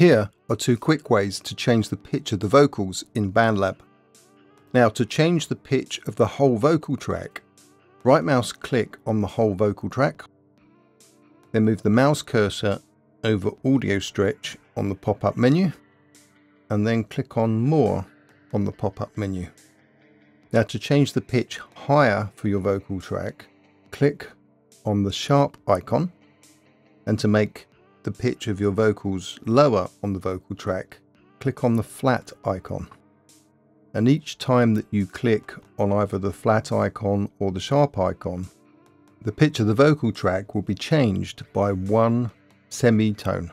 Here are two quick ways to change the pitch of the vocals in BandLab. Now to change the pitch of the whole vocal track, right mouse click on the whole vocal track, then move the mouse cursor over audio stretch on the pop-up menu, and then click on more on the pop-up menu. Now to change the pitch higher for your vocal track, click on the sharp icon, and to make the pitch of your vocals lower on the vocal track, click on the flat icon. And each time that you click on either the flat icon or the sharp icon, the pitch of the vocal track will be changed by one semitone.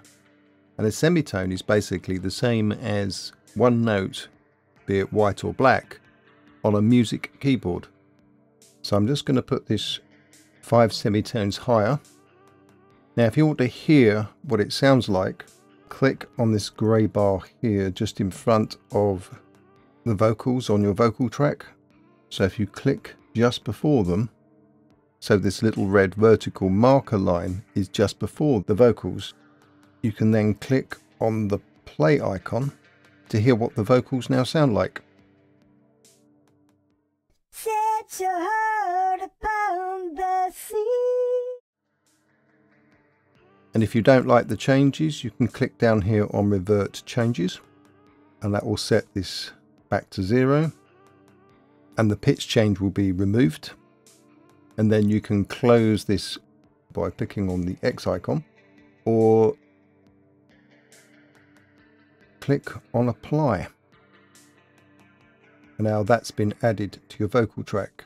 And a semitone is basically the same as one note, be it white or black, on a music keyboard. So I'm just going to put this five semitones higher now if you want to hear what it sounds like, click on this grey bar here just in front of the vocals on your vocal track. So if you click just before them, so this little red vertical marker line is just before the vocals, you can then click on the play icon to hear what the vocals now sound like. And if you don't like the changes, you can click down here on revert changes and that will set this back to zero and the pitch change will be removed. And then you can close this by clicking on the X icon or click on apply. And now that's been added to your vocal track.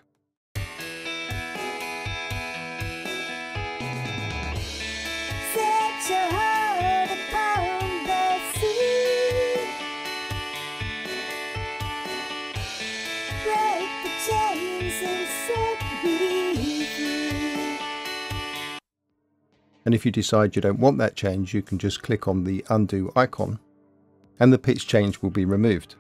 And if you decide you don't want that change, you can just click on the undo icon and the pitch change will be removed.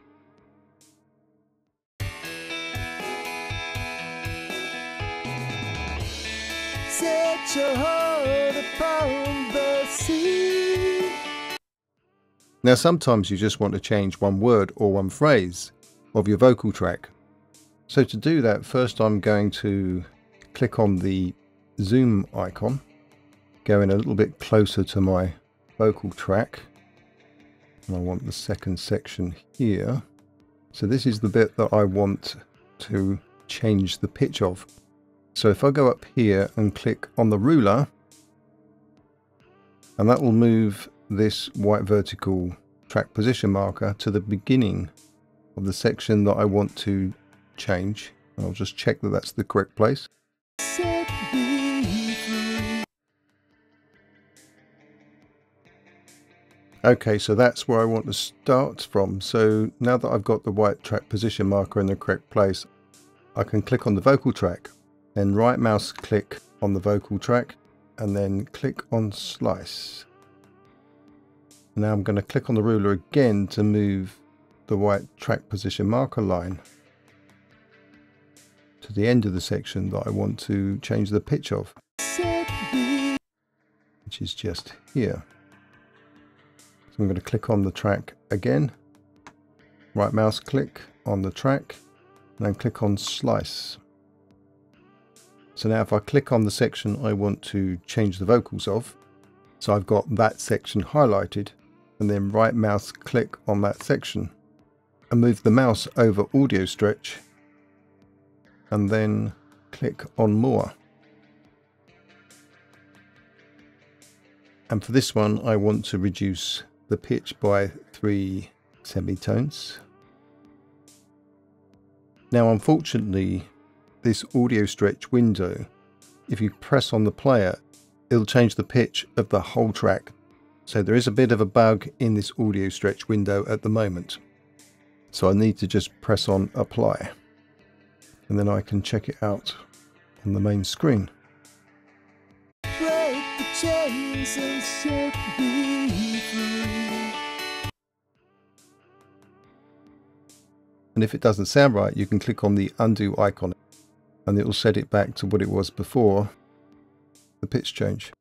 Now sometimes you just want to change one word or one phrase of your vocal track. So to do that, first I'm going to click on the zoom icon going a little bit closer to my vocal track. And I want the second section here. So this is the bit that I want to change the pitch of. So if I go up here and click on the ruler, and that will move this white vertical track position marker to the beginning of the section that I want to change. I'll just check that that's the correct place. Okay, so that's where I want to start from. So now that I've got the white track position marker in the correct place, I can click on the vocal track, then right mouse click on the vocal track, and then click on slice. Now I'm going to click on the ruler again to move the white track position marker line to the end of the section that I want to change the pitch of, which is just here. I'm going to click on the track again, right mouse click on the track, and then click on slice. So now if I click on the section I want to change the vocals of, so I've got that section highlighted, and then right mouse click on that section, and move the mouse over audio stretch, and then click on more. And for this one, I want to reduce the pitch by three semitones. Now unfortunately this audio stretch window, if you press on the player, it'll change the pitch of the whole track. So there is a bit of a bug in this audio stretch window at the moment. So I need to just press on apply and then I can check it out on the main screen. And if it doesn't sound right, you can click on the undo icon and it will set it back to what it was before. The pitch change.